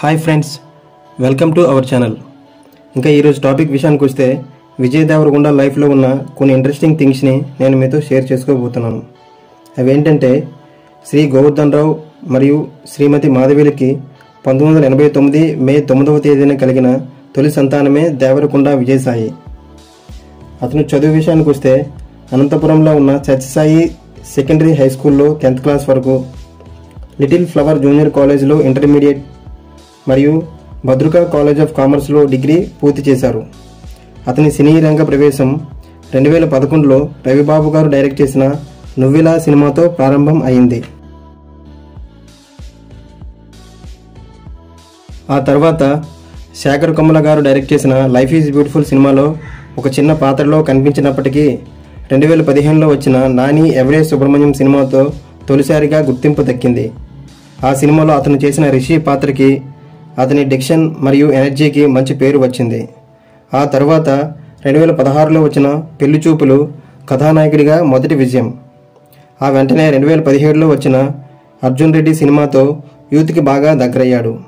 Hi friends welcome to our channel. ఇంకా ఈరోజు topic విషయానికి వస్తే విజయ్ దేవరకొండ లైఫ్లో ఉన్న కొన్ని ఇంట్రెస్టింగ్ థింగ్స్ని నేను మీతో షేర్ చేసుకోబోతున్నాను. అవేంటంటే శ్రీ గోవర్ధన్ రావు మరియు శ్రీమతి మాధవీలకి పంతొమ్మిది వందల ఎనభై తొమ్మిది మే తొమ్మిదవ తేదీన కలిగిన తొలి సంతానమే దేవరకొండ విజయసాయి అతను చదువు విషయానికి వస్తే అనంతపురంలో ఉన్న సత్యసాయి సెకండరీ హై స్కూల్లో టెన్త్ క్లాస్ వరకు లిటిల్ ఫ్లవర్ జూనియర్ కాలేజ్లో ఇంటర్మీడియట్ మరియు భద్రకా కాలేజ్ ఆఫ్ కామర్స్లో డిగ్రీ పూర్తి చేశారు. అతని సినీ రంగ ప్రవేశం రెండు వేల పదకొండులో రవిబాబు గారు డైరెక్ట్ చేసిన నువ్విలా సినిమాతో ప్రారంభం అయింది. ఆ తర్వాత శేఖర్ కొమ్మల గారు డైరెక్ట్ చేసిన లైఫ్ ఈజ్ బ్యూటిఫుల్ సినిమాలో ఒక చిన్న పాత్రలో కనిపించినప్పటికీ రెండు వేల పదిహేనులో వచ్చిన నాని ఎవరే సుబ్రహ్మణ్యం సినిమాతో తొలిసారిగా గుర్తింపు దక్కింది. ఆ సినిమాలో అతను చేసిన రిషి పాత్రకి అతని డిక్షన్ మరియు ఎనర్జీకి మంచి పేరు వచ్చింది. ఆ తర్వాత రెండు వేల పదహారులో వచ్చిన పెళ్ళి చూపులు కథానాయకుడిగా మొదటి విజయం. ఆ వెంటనే రెండు వేల పదిహేడులో వచ్చిన అర్జున్ రెడ్డి సినిమాతో యూత్కి బాగా దగ్గరయ్యాడు.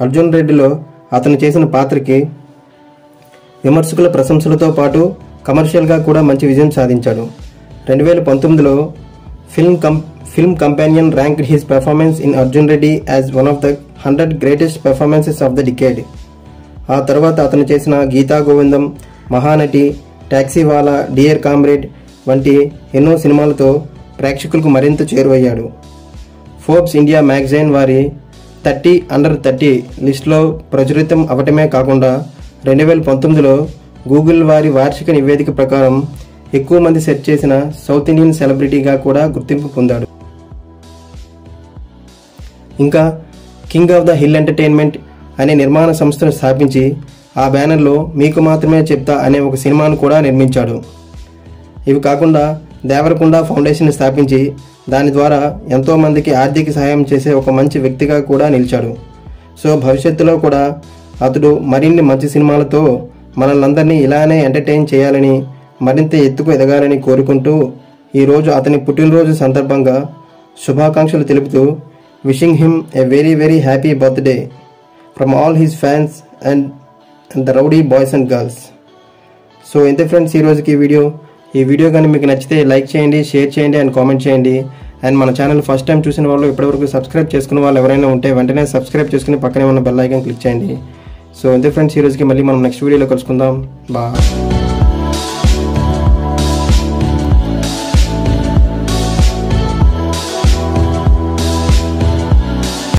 అర్జున్ రెడ్డిలో అతను చేసిన పాత్రకి విమర్శకుల ప్రశంసలతో పాటు కమర్షియల్గా కూడా మంచి విజయం సాధించాడు. రెండు వేల పంతొమ్మిదిలో film cum film companion ranked his performance in Arjun Reddy as one of the hundred greatest performances of the decade. ఆ తర్వాత అతను చేసిన గీతా గోవిందం మహానటి ట్యాక్సీవాలా డియర్ కామ్రేడ్ వంటి ఎన్నో సినిమాలతో ప్రేక్షకులకు మరింత చేరువయ్యాడు. ఫోర్బ్స్ ఇండియా మ్యాగజైన్ వారి థర్టీ అండర్ థర్టీ లిస్టులో ప్రచురితం అవటమే కాకుండా రెండు వేల పంతొమ్మిదిలో గూగుల్ వారి వార్షిక నివేదిక ప్రకారం ఎక్కువ మంది సెర్చ్ చేసిన సౌత్ ఇండియన్ సెలబ్రిటీగా కూడా గుర్తింపు పొందాడు. ఇంకా king of the hill entertainment అనే నిర్మాణ సంస్థను స్థాపించి ఆ బ్యానర్లో మీకు మాత్రమే చెప్తా అనే ఒక సినిమాను కూడా నిర్మించాడు. ఇవి కాకుండా దేవరకొండ ఫౌండేషన్ స్థాపించి దాని ద్వారా ఎంతోమందికి ఆర్థిక సహాయం చేసే ఒక మంచి వ్యక్తిగా కూడా నిలిచాడు. సో భవిష్యత్తులో కూడా అతడు మరిన్ని మంచి సినిమాలతో మనల్నందరినీ ఇలానే ఎంటర్టైన్ చేయాలని మరింత ఎత్తుకు ఎదగాలని కోరుకుంటూ ఈరోజు అతని పుట్టినరోజు సందర్భంగా శుభాకాంక్షలు తెలుపుతూ wishing him a very very happy birthday from all his fans and the rowdy boys and girls so ఇంతే ఫ్రెండ్స్ ఈరోజుకి వీడియో ఈ వీడియో కానీ మీకు నచ్చితే లైక్ చేయండి షేర్ చేయండి అండ్ కామెంట్ చేయండి. అండ్ మన ఛానల్ ఫస్ట్ టైం చూసిన వాళ్ళు ఇప్పటివరకు సబ్స్క్రైబ్ చేసుకున్న వాళ్ళు ఎవరైనా ఉంటే వెంటనే సబ్స్క్రైబ్ చేసుకుని పక్కనే ఉన్న బెల్ ఐకాన్ క్లిక్ చేయండి. సో ఇంతే ఫ్రెండ్స్ ఈరోజుకి మళ్ళీ మనం నెక్స్ట్ వీడియోలో కలుసుకుందాం. బా